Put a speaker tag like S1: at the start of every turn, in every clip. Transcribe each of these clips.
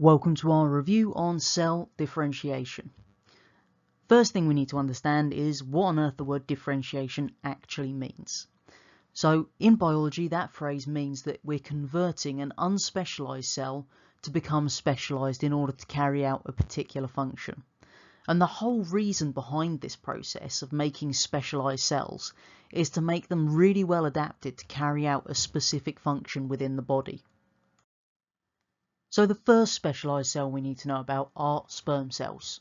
S1: Welcome to our review on cell differentiation. First thing we need to understand is what on earth the word differentiation actually means. So in biology that phrase means that we're converting an unspecialized cell to become specialized in order to carry out a particular function. And the whole reason behind this process of making specialized cells is to make them really well adapted to carry out a specific function within the body. So the first specialised cell we need to know about are sperm cells.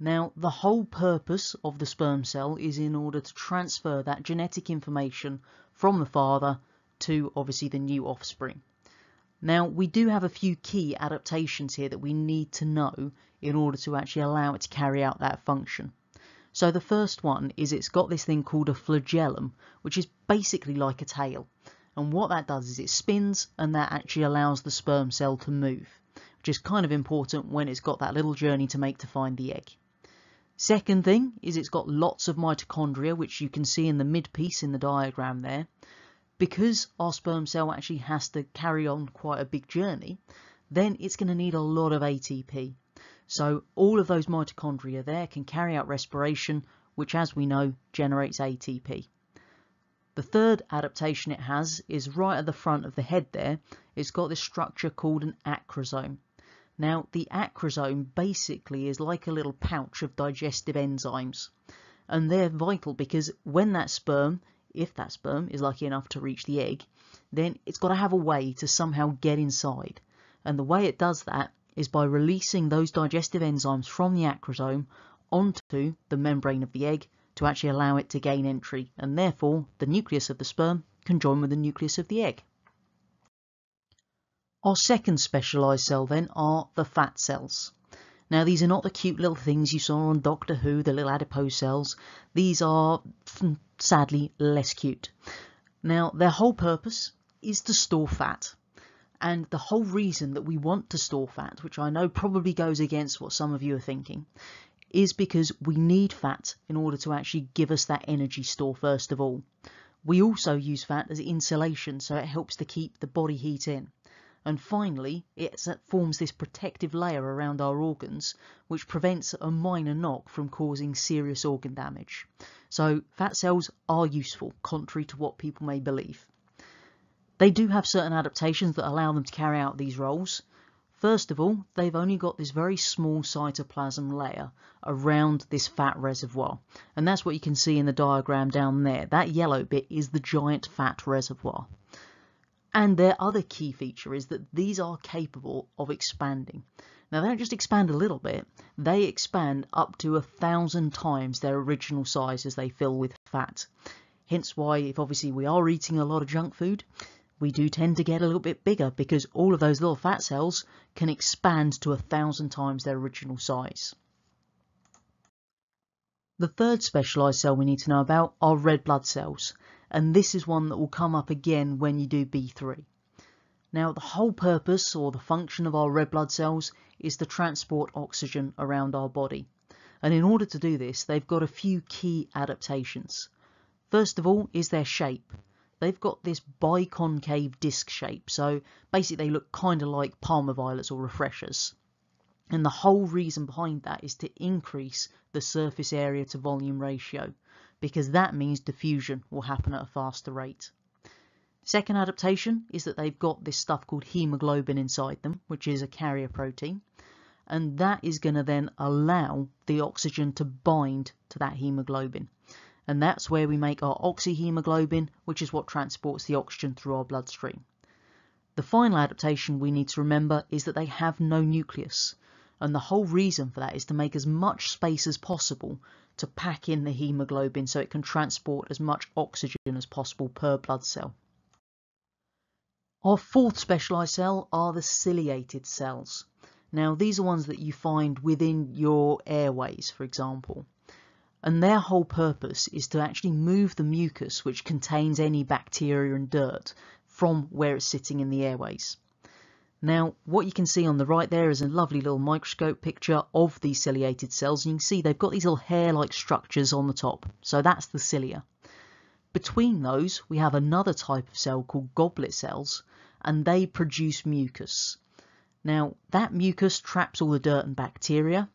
S1: Now the whole purpose of the sperm cell is in order to transfer that genetic information from the father to obviously the new offspring. Now we do have a few key adaptations here that we need to know in order to actually allow it to carry out that function. So the first one is it's got this thing called a flagellum, which is basically like a tail and what that does is it spins and that actually allows the sperm cell to move which is kind of important when it's got that little journey to make to find the egg. Second thing is it's got lots of mitochondria which you can see in the mid piece in the diagram there. Because our sperm cell actually has to carry on quite a big journey then it's going to need a lot of ATP. So all of those mitochondria there can carry out respiration which as we know generates ATP. The third adaptation it has is right at the front of the head there. It's got this structure called an acrosome. Now, the acrosome basically is like a little pouch of digestive enzymes. And they're vital because when that sperm, if that sperm is lucky enough to reach the egg, then it's got to have a way to somehow get inside. And the way it does that is by releasing those digestive enzymes from the acrosome onto the membrane of the egg to actually allow it to gain entry and therefore the nucleus of the sperm can join with the nucleus of the egg. Our second specialised cell then are the fat cells. Now these are not the cute little things you saw on Doctor Who, the little adipose cells. These are mm, sadly less cute. Now their whole purpose is to store fat. And the whole reason that we want to store fat, which I know probably goes against what some of you are thinking, is because we need fat in order to actually give us that energy store first of all. We also use fat as insulation so it helps to keep the body heat in. And finally, it forms this protective layer around our organs which prevents a minor knock from causing serious organ damage. So fat cells are useful, contrary to what people may believe. They do have certain adaptations that allow them to carry out these roles, First of all, they've only got this very small cytoplasm layer around this fat reservoir. And that's what you can see in the diagram down there. That yellow bit is the giant fat reservoir. And their other key feature is that these are capable of expanding. Now they don't just expand a little bit, they expand up to a thousand times their original size as they fill with fat. Hence why if obviously we are eating a lot of junk food, we do tend to get a little bit bigger because all of those little fat cells can expand to a thousand times their original size. The third specialised cell we need to know about are red blood cells, and this is one that will come up again when you do B3. Now the whole purpose or the function of our red blood cells is to transport oxygen around our body. And in order to do this, they've got a few key adaptations. First of all is their shape they've got this biconcave disc shape. So basically they look kind of like Parma violets or refreshers. And the whole reason behind that is to increase the surface area to volume ratio because that means diffusion will happen at a faster rate. Second adaptation is that they've got this stuff called hemoglobin inside them, which is a carrier protein. And that is going to then allow the oxygen to bind to that hemoglobin and that's where we make our oxyhemoglobin, which is what transports the oxygen through our bloodstream. The final adaptation we need to remember is that they have no nucleus, and the whole reason for that is to make as much space as possible to pack in the hemoglobin so it can transport as much oxygen as possible per blood cell. Our fourth specialised cell are the ciliated cells. Now these are ones that you find within your airways, for example and their whole purpose is to actually move the mucus which contains any bacteria and dirt from where it's sitting in the airways. Now, what you can see on the right there is a lovely little microscope picture of these ciliated cells. And you can see they've got these little hair-like structures on the top. So that's the cilia. Between those, we have another type of cell called goblet cells, and they produce mucus. Now, that mucus traps all the dirt and bacteria,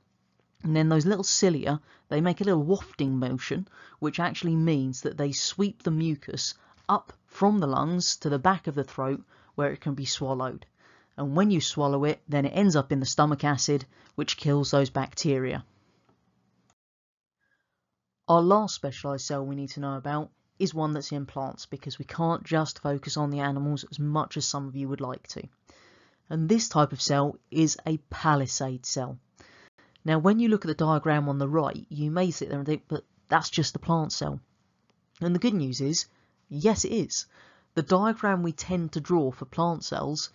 S1: and then those little cilia, they make a little wafting motion, which actually means that they sweep the mucus up from the lungs to the back of the throat where it can be swallowed. And when you swallow it, then it ends up in the stomach acid, which kills those bacteria. Our last specialised cell we need to know about is one that's in plants because we can't just focus on the animals as much as some of you would like to. And this type of cell is a palisade cell. Now, when you look at the diagram on the right, you may sit there and think, but that's just the plant cell. And the good news is, yes, it is. The diagram we tend to draw for plant cells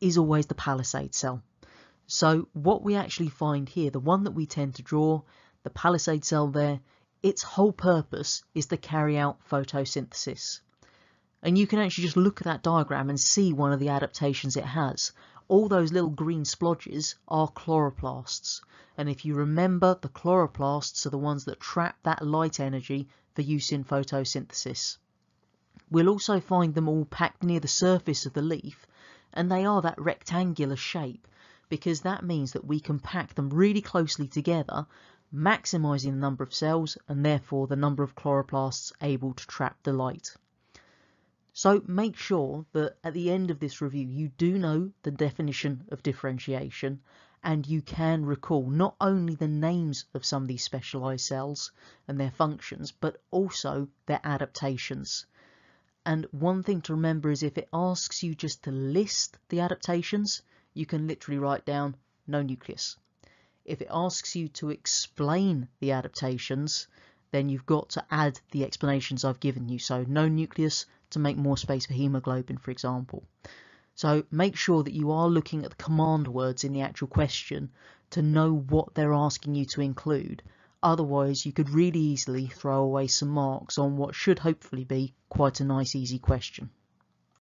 S1: is always the palisade cell. So what we actually find here, the one that we tend to draw, the palisade cell there, its whole purpose is to carry out photosynthesis. And you can actually just look at that diagram and see one of the adaptations it has. All those little green splodges are chloroplasts. And if you remember, the chloroplasts are the ones that trap that light energy for use in photosynthesis. We'll also find them all packed near the surface of the leaf, and they are that rectangular shape because that means that we can pack them really closely together, maximising the number of cells and therefore the number of chloroplasts able to trap the light. So make sure that at the end of this review you do know the definition of differentiation and you can recall not only the names of some of these specialised cells and their functions, but also their adaptations. And one thing to remember is if it asks you just to list the adaptations, you can literally write down no nucleus. If it asks you to explain the adaptations, then you've got to add the explanations I've given you. So no nucleus to make more space for hemoglobin, for example. So make sure that you are looking at the command words in the actual question to know what they're asking you to include. Otherwise, you could really easily throw away some marks on what should hopefully be quite a nice easy question.